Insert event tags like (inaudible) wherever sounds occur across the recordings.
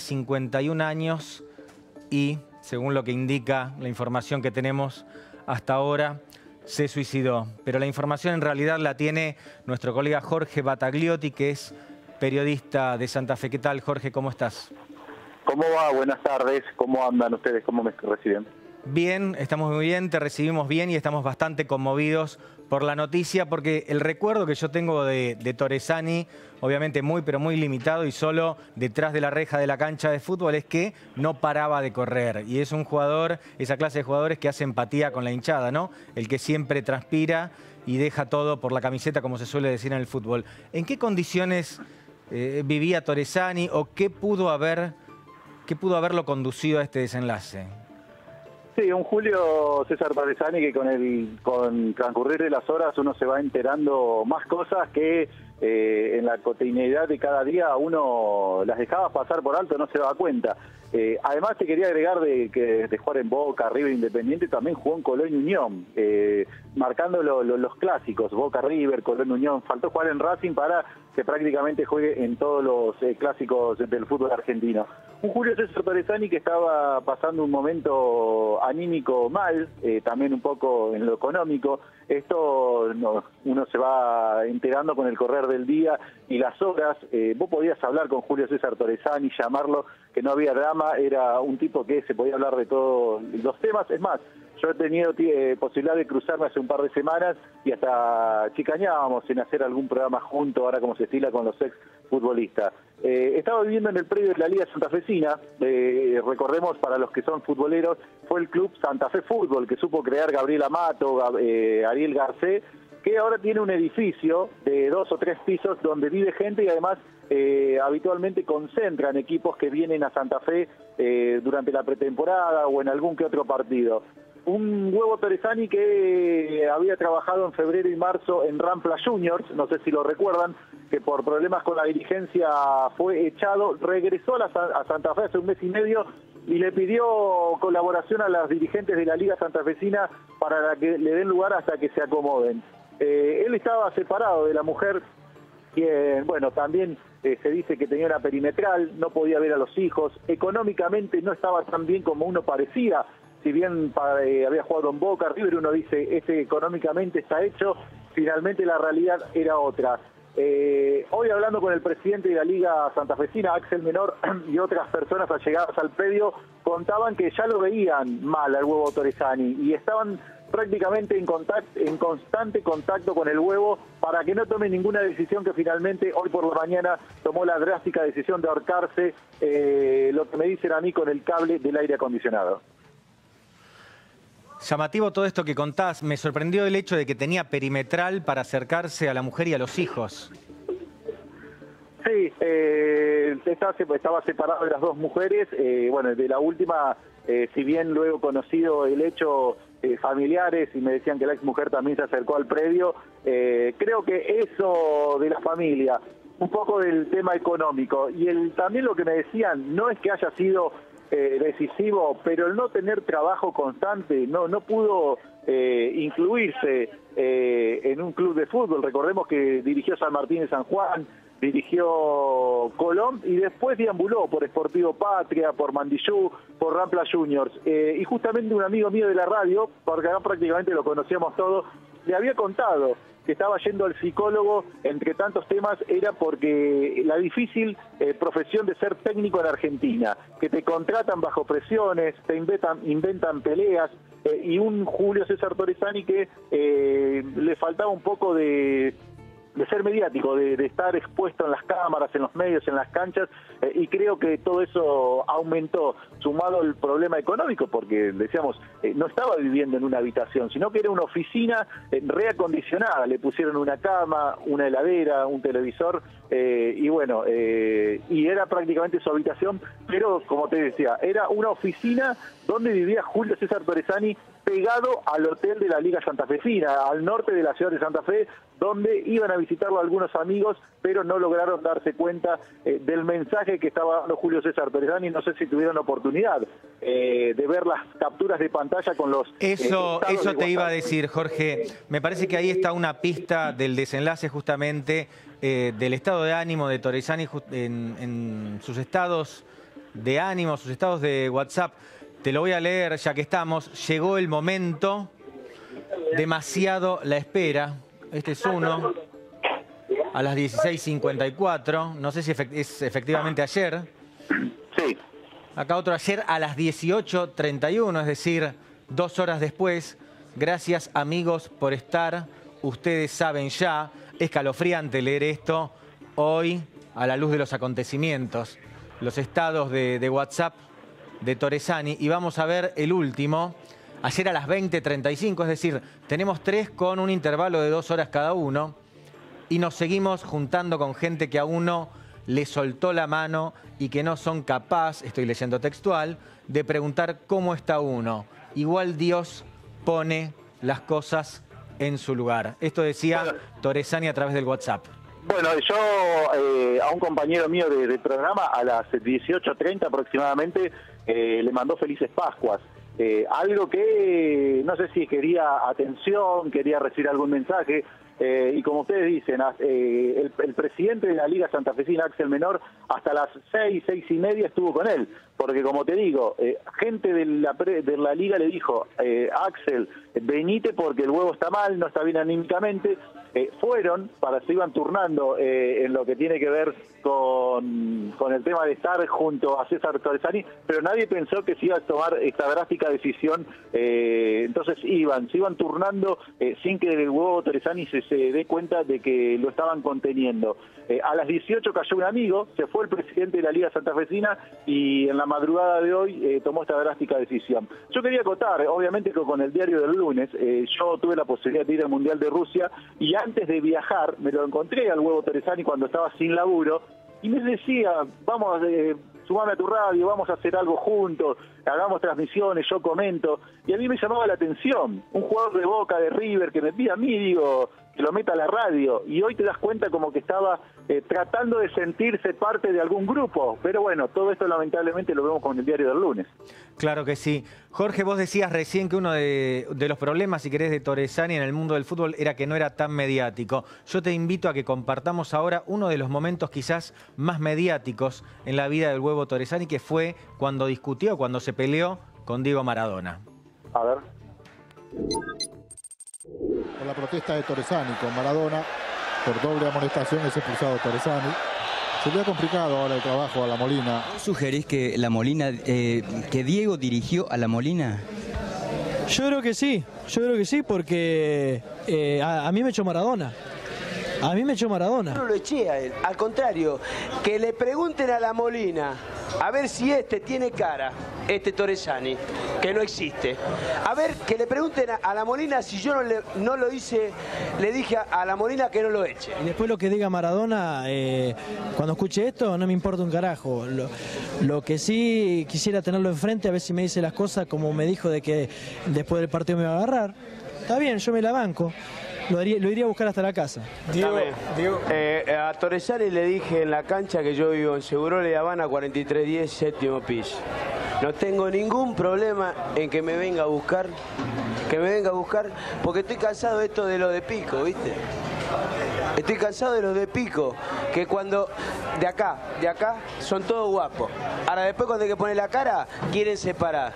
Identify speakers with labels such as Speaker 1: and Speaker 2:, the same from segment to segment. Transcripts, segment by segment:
Speaker 1: 51 años y, según lo que indica la información que tenemos hasta ahora, se suicidó. Pero la información en realidad la tiene nuestro colega Jorge Batagliotti, que es periodista de Santa Fe. ¿Qué tal, Jorge? ¿Cómo estás?
Speaker 2: ¿Cómo va? Buenas tardes. ¿Cómo andan ustedes? ¿Cómo me reciben?
Speaker 1: Bien, estamos muy bien, te recibimos bien y estamos bastante conmovidos por la noticia porque el recuerdo que yo tengo de, Torresani, obviamente muy pero muy limitado y solo detrás de la reja de la cancha de fútbol, es que no paraba de correr. Y es un jugador, esa clase de jugadores que hace empatía con la hinchada, ¿no? El que siempre transpira y deja todo por la camiseta, como se suele decir en el fútbol. ¿En qué condiciones eh, vivía Torresani o qué pudo haber, qué pudo haberlo conducido a este desenlace?
Speaker 2: Sí, un Julio César Torresani que con el con transcurrir de las horas uno se va enterando más cosas que eh, en la cotidianidad de cada día uno las dejaba pasar por alto, no se daba cuenta. Eh, además te quería agregar de que de jugar en Boca, River Independiente, también jugó en Colón Unión, eh, marcando los clásicos, Boca River, Colón Unión. Faltó jugar en Racing para que prácticamente juegue en todos los eh, clásicos del fútbol argentino. Un Julio César Torresani que estaba pasando un momento anímico mal, también un poco en lo económico. Esto uno se va enterando con el correr del día y las horas. vos podías hablar con Julio César Torresani, llamarlo, que no había drama era un tipo que se podía hablar de todos los temas. Es más, yo he tenido eh, posibilidad de cruzarme hace un par de semanas y hasta chicañábamos en hacer algún programa junto, ahora como se estila con los ex futbolistas. Eh, estaba viviendo en el predio de la Liga Santafesina, eh, recordemos para los que son futboleros, fue el club Santa Fe Fútbol que supo crear Gabriel Amato, Ariel Garcé, que ahora tiene un edificio de dos o tres pisos donde vive gente y además eh, habitualmente concentran equipos que vienen a Santa Fe eh, durante la pretemporada o en algún que otro partido. Un huevo Torresani que había trabajado en febrero y marzo en Rampla Juniors, no sé si lo recuerdan, que por problemas con la dirigencia fue echado, regresó a, Santa Fe hace un mes y medio y le pidió colaboración a las dirigentes de la Liga Santafesina para que le den lugar hasta que se acomoden. Eh, él estaba separado de la mujer, quien, bueno, también eh, se dice que tenía una perimetral, no podía ver a los hijos, económicamente no estaba tan bien como uno parecía, si bien eh, había jugado en Boca, River, uno dice, ese económicamente está hecho, finalmente la realidad era otra. hoy hablando con el presidente de la Liga Santafesina, Axel Menor, (clears throat) y otras personas allegadas al predio, contaban que ya lo veían mal al huevo Torresani y estaban prácticamente en, en constante contacto con el huevo para que no tome ninguna decisión que finalmente hoy por la mañana tomó la drástica decisión de ahorcarse, eh, lo que me dicen a mí con el cable del aire acondicionado.
Speaker 1: Llamativo todo esto que contás. Me sorprendió el hecho de que tenía perimetral para acercarse a la mujer y a los hijos.
Speaker 2: Sí, eh, estaba separado de las dos mujeres. Eh, bueno, de la última, eh, si bien luego conocido el hecho, eh, familiares y me decían que la ex mujer también se acercó al predio. Eh, creo que eso de la familia, un poco del tema económico y el, también lo que me decían, no es que haya sido eh, decisivo, pero el no tener trabajo constante, no, no pudo incluirse en un club de fútbol. Recordemos que dirigió San Martín de San Juan, dirigió Colón y después deambuló por Esportivo Patria, por Mandillú, por Rampla Juniors. Eh, y justamente un amigo mío de la radio, porque acá prácticamente lo conocíamos todos, le había contado que estaba yendo al psicólogo, entre tantos temas, era porque la difícil eh, profesión de ser técnico en Argentina, que te contratan bajo presiones, te inventan, inventan peleas, eh, y un Julio César Torresani que le faltaba un poco de de ser mediático, de, estar expuesto en las cámaras, en los medios, en las canchas, eh, y creo que todo eso aumentó, sumado al problema económico, porque decíamos, eh, no estaba viviendo en una habitación, sino que era una oficina eh, reacondicionada, le pusieron una cama, una heladera, un televisor, y bueno, y era prácticamente su habitación, pero como te decía, era una oficina donde vivía Julio César Torresani pegado al hotel de la Liga Santafesina, al norte de la ciudad de Santa Fe, donde iban a visitarlo algunos amigos, pero no lograron darse cuenta eh, del mensaje que estaba dando Julio César Perezani. No sé si tuvieron oportunidad eh, de ver las capturas de pantalla con los...
Speaker 1: Eh, eso, eso te iba a decir, Jorge. Me parece que ahí está una pista del desenlace justamente del estado de ánimo de Torresani en, en sus estados de ánimo, sus estados de WhatsApp. Te lo voy a leer ya que estamos. Llegó el momento, demasiado la espera. Este es uno, a las 16.54. No sé si es efectivamente ayer.
Speaker 2: Sí.
Speaker 1: Acá otro ayer a las 18.31, es decir, dos horas después. Gracias amigos por estar. Ustedes saben ya, escalofriante leer esto hoy a la luz de los acontecimientos. Los estados de, WhatsApp de Torresani. Y vamos a ver el último, ayer a las 20.35, es decir, tenemos tres con un intervalo de dos horas cada uno. Y nos seguimos juntando con gente que a uno le soltó la mano y que no son capaz, estoy leyendo textual, de preguntar cómo está uno. Igual Dios pone las cosas en su lugar. Esto decía Torresani a través del WhatsApp.
Speaker 2: Bueno, yo eh, a un compañero mío de, programa a las 18.30 aproximadamente eh, le mandó felices Pascuas. Eh, algo que no sé si quería atención, quería recibir algún mensaje, eh, y como ustedes dicen, eh, el, presidente de la Liga Santafesina, Axel Menor, hasta las seis, seis y media estuvo con él. Porque como te digo, eh, gente de la, de la Liga le dijo, Axel, venite porque el huevo está mal, no está bien anímicamente. fueron, para se iban turnando en lo que tiene que ver con, con el tema de estar junto a César Torresani, pero nadie pensó que se iba a tomar esta drástica decisión. entonces iban, se iban turnando sin que el huevo Torresani se se dé cuenta de que lo estaban conteniendo. Eh, a las 18 cayó un amigo, se fue el presidente de la Liga Santa Santafesina y en la madrugada de hoy eh, tomó esta drástica decisión. Yo quería acotar, obviamente que con el diario del lunes, eh, yo tuve la posibilidad de ir al Mundial de Rusia y antes de viajar me lo encontré al huevo Teresani cuando estaba sin laburo y me decía, vamos, eh, sumame a tu radio, vamos a hacer algo juntos, hagamos transmisiones, yo comento. Y a mí me llamaba la atención, un jugador de Boca, de River, que me pide a mí, digo, que lo meta a la radio. Y hoy te das cuenta como que estaba eh, tratando de sentirse parte de algún grupo. Pero bueno, todo esto lamentablemente lo vemos con el diario del lunes.
Speaker 1: Claro que sí. Jorge, vos decías recién que uno de, los problemas, si querés, de Torresani en el mundo del fútbol era que no era tan mediático. Yo te invito a que compartamos ahora uno de los momentos quizás más mediáticos en la vida del huevo Torresani, que fue cuando discutió, cuando se peleó con Diego Maradona.
Speaker 2: A ver
Speaker 3: por la protesta de Torresani con Maradona. Por doble amonestación es expulsado Torresani. Se le ha complicado ahora el trabajo a la Molina.
Speaker 4: ¿Sugerís que la Molina, eh, que Diego dirigió a la Molina?
Speaker 5: Yo creo que sí, yo creo que sí, porque eh, a, mí me echó Maradona. A mí me echó Maradona.
Speaker 6: No lo eché a él, al contrario, que le pregunten a la Molina a ver si este tiene cara, este Torresani, que no existe. A ver, que le pregunten a, la Molina si yo no, lo hice, le dije a, la Molina que no lo eche.
Speaker 5: Y después lo que diga Maradona, eh, cuando escuche esto, no me importa un carajo. Lo, que sí quisiera tenerlo enfrente, a ver si me dice las cosas como me dijo de que después del partido me va a agarrar. Está bien, yo me la banco. Lo, iría a buscar hasta la casa.
Speaker 6: Diego, eh, a Torresani le dije en la cancha que yo vivo en Seguro de Habana 4310, séptimo piso. No tengo ningún problema en que me venga a buscar, que me venga a buscar, porque estoy cansado de esto de lo de pico, ¿viste? Estoy cansado de los de pico, que cuando de acá, de acá, son todos guapos. Ahora después cuando hay que poner la cara, quieren separar.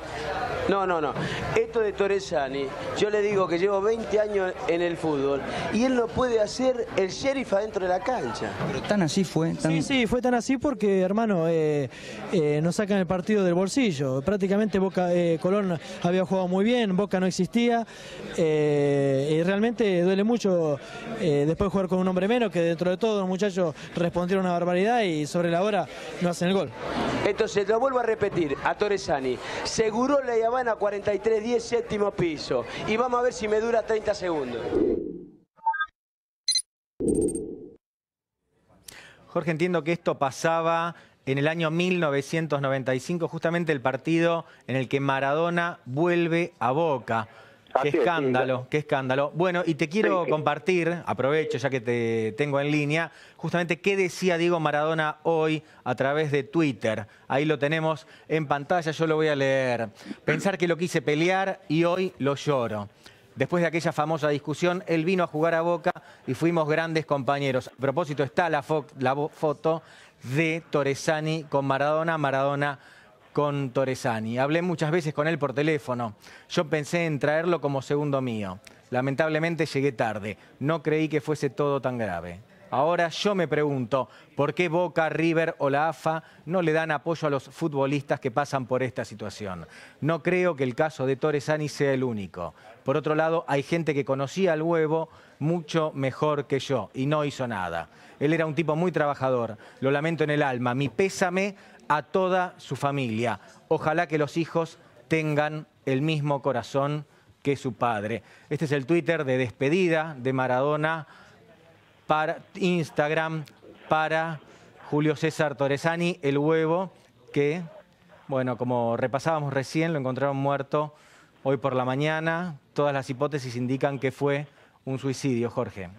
Speaker 6: No, no, no. Esto de Torresani, yo le digo que llevo 20 años en el fútbol y él no puede hacer el sheriff adentro de la cancha.
Speaker 4: Pero tan así fue.
Speaker 5: Sí, sí, fue tan así porque, hermano, eh, eh, nos sacan el partido del bolsillo. Prácticamente Boca eh, Colón había jugado muy bien, Boca no existía y realmente duele mucho después de jugar con un hombre menos que dentro de todo los muchachos respondieron una barbaridad y sobre la hora no hacen el gol.
Speaker 6: Entonces, lo vuelvo a repetir a Torresani. Seguro le Habana 43-10, séptimo piso. Y vamos a ver si me dura 30 segundos.
Speaker 1: Jorge, entiendo que esto pasaba en el año 1995, justamente el partido en el que Maradona vuelve a Boca. Qué escándalo, qué escándalo. Bueno, y te quiero compartir, aprovecho ya que te tengo en línea, justamente qué decía Diego Maradona hoy a través de Twitter. Ahí lo tenemos en pantalla, yo lo voy a leer. Pensar que lo quise pelear y hoy lo lloro. Después de aquella famosa discusión, él vino a jugar a Boca y fuimos grandes compañeros. A propósito, está la, la foto de Torresani con Maradona, Maradona con Torresani. Hablé muchas veces con él por teléfono. Yo pensé en traerlo como segundo mío. Lamentablemente llegué tarde. No creí que fuese todo tan grave. Ahora yo me pregunto, ¿por qué Boca, River o la AFA no le dan apoyo a los futbolistas que pasan por esta situación? No creo que el caso de Torresani sea el único. Por otro lado, hay gente que conocía al huevo mucho mejor que yo y no hizo nada. Él era un tipo muy trabajador, lo lamento en el alma. Mi pésame a toda su familia. Ojalá que los hijos tengan el mismo corazón que su padre. Este es el Twitter de despedida de Maradona para Instagram para Julio César Torresani, el huevo, que, bueno, como repasábamos recién, lo encontraron muerto hoy por la mañana. Todas las hipótesis indican que fue un suicidio, Jorge.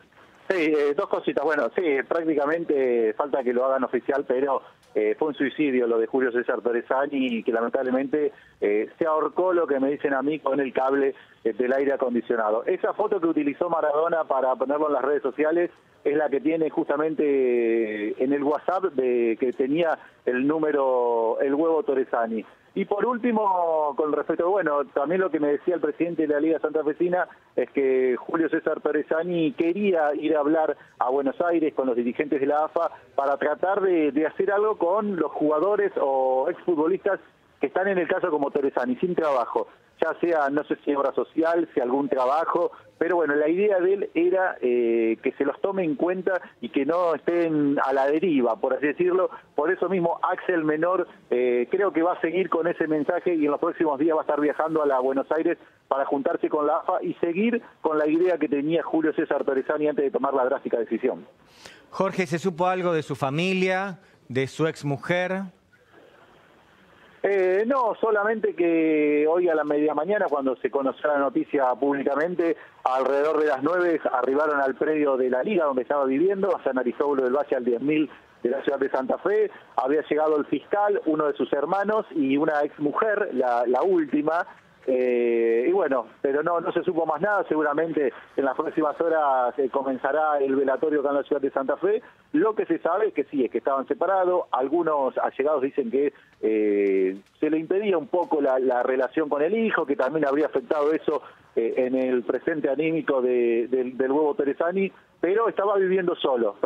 Speaker 2: Sí, eh, dos cositas. Bueno, sí, prácticamente falta que lo hagan oficial, pero eh, fue un suicidio lo de Julio César Torresani y que lamentablemente eh, se ahorcó lo que me dicen a mí con el cable del aire acondicionado. Esa foto que utilizó Maradona para ponerlo en las redes sociales es la que tiene justamente en el WhatsApp de que tenía el número, el huevo Torresani. Y por último, con respecto, bueno, también lo que me decía el presidente de la Liga Santa Fecina es que Julio César Torresani quería ir a hablar a Buenos Aires con los dirigentes de la AFA para tratar de, de hacer algo con los jugadores o exfutbolistas que están en el caso como Torresani, sin trabajo ya sea, no sé si obra social, si algún trabajo, pero bueno, la idea de él era eh, que se los tome en cuenta y que no estén a la deriva, por así decirlo. Por eso mismo Axel Menor eh, creo que va a seguir con ese mensaje y en los próximos días va a estar viajando a la Buenos Aires para juntarse con la AFA y seguir con la idea que tenía Julio César Torresani antes de tomar la drástica decisión.
Speaker 1: Jorge, ¿se supo algo de su familia, de su exmujer?
Speaker 2: Eh, no, solamente que hoy a la media mañana, cuando se conoció la noticia públicamente, alrededor de las nueve arribaron al predio de la liga donde estaba viviendo, San Aristóbulo del Valle al 10.000 de la ciudad de Santa Fe. Había llegado el fiscal, uno de sus hermanos y una ex mujer, la, la última, eh, y bueno, pero no, no se supo más nada, seguramente en las próximas horas eh, comenzará el velatorio acá en la ciudad de Santa Fe. Lo que se sabe es que sí, es que estaban separados, algunos allegados dicen que eh, se le impedía un poco la, relación con el hijo, que también habría afectado eso en el presente anímico del huevo Teresani, pero estaba viviendo solo.